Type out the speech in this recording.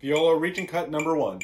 Viola Region Cut number one.